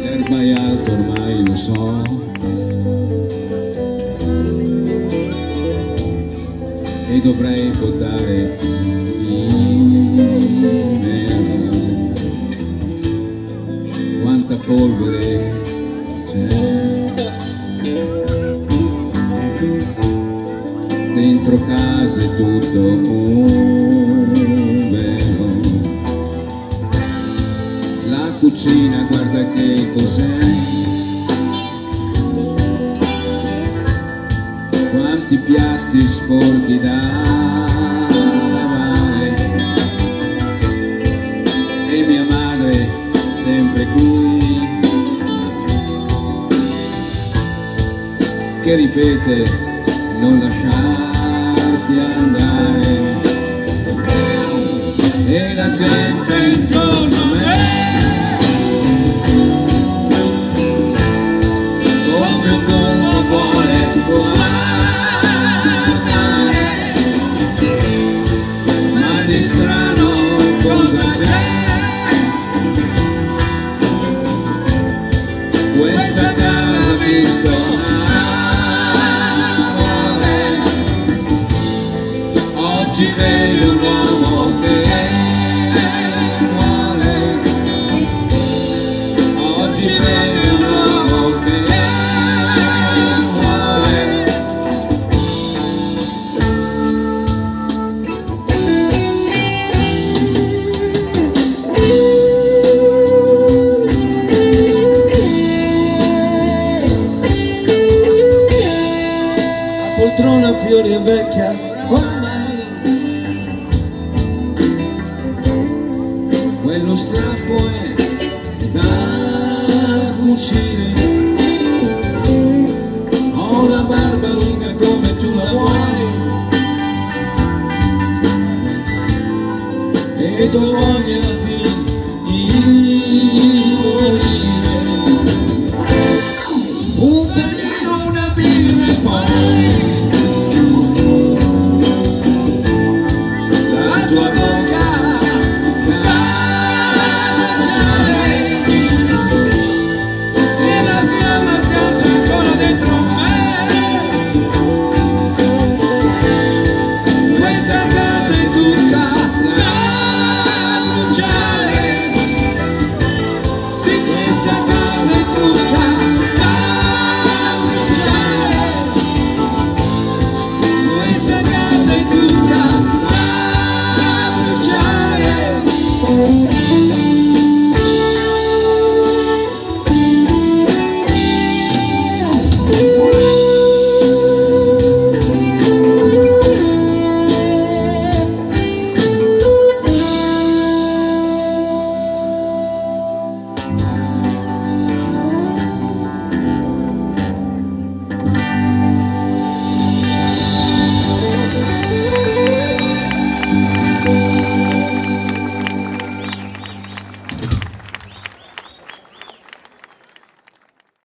L'erba è alta ormai, lo so. E dovrei portare in. Quanta polvere c'è. Dentro casa è tutto un... cucina guarda che cos'è. Quanti piatti sporchi da lavare e mia madre sempre qui. Che ripete non lasciarti andare. E la gente intorno fiore vecchia ormai. Quello strappo è da cucire. Ho la barba lunga come tu la vuoi. E tua voglia